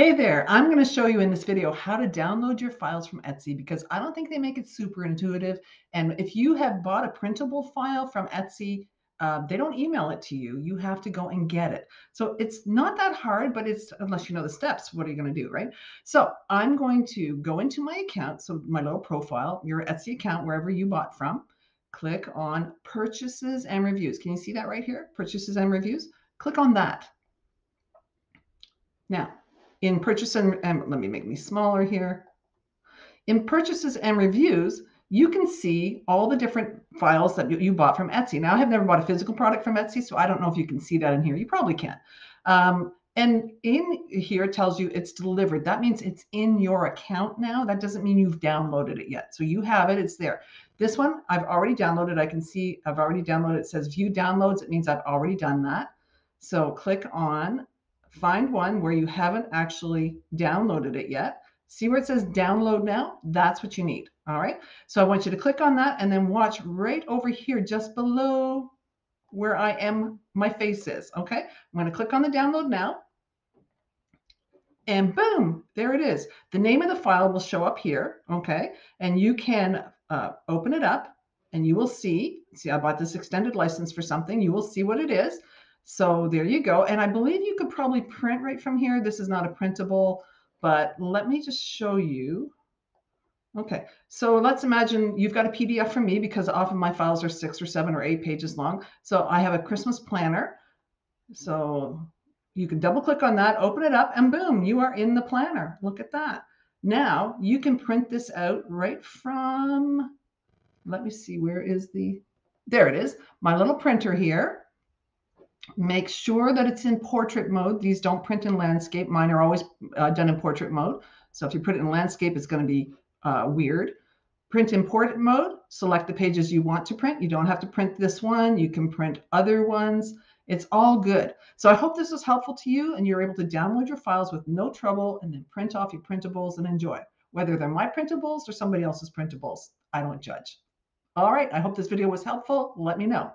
Hey there, I'm going to show you in this video how to download your files from Etsy because I don't think they make it super intuitive. And if you have bought a printable file from Etsy, uh, they don't email it to you. You have to go and get it. So it's not that hard, but it's unless you know the steps, what are you going to do, right? So I'm going to go into my account, so my little profile, your Etsy account, wherever you bought from. Click on purchases and reviews. Can you see that right here? Purchases and reviews. Click on that. Now, in purchase and, and let me make me smaller here. In purchases and reviews, you can see all the different files that you bought from Etsy. Now, I have never bought a physical product from Etsy, so I don't know if you can see that in here. You probably can. Um, and in here tells you it's delivered. That means it's in your account now. That doesn't mean you've downloaded it yet. So you have it, it's there. This one I've already downloaded. I can see I've already downloaded. It says view downloads. It means I've already done that. So click on find one where you haven't actually downloaded it yet. See where it says download now? That's what you need. All right. So I want you to click on that and then watch right over here just below where I am, my face is. Okay. I'm going to click on the download now. And boom, there it is. The name of the file will show up here. Okay. And you can uh, open it up and you will see. See, I bought this extended license for something. You will see what it is. So there you go. And I believe you could probably print right from here. This is not a printable, but let me just show you. Okay, so let's imagine you've got a PDF from me because often my files are six or seven or eight pages long. So I have a Christmas planner. So you can double click on that, open it up, and boom, you are in the planner. Look at that. Now you can print this out right from, let me see, where is the, there it is, my little printer here. Make sure that it's in portrait mode. These don't print in landscape. Mine are always uh, done in portrait mode. So if you put it in landscape, it's going to be uh, weird. Print in portrait mode, select the pages you want to print. You don't have to print this one. You can print other ones. It's all good. So I hope this was helpful to you and you're able to download your files with no trouble and then print off your printables and enjoy. Whether they're my printables or somebody else's printables, I don't judge. All right, I hope this video was helpful. Let me know.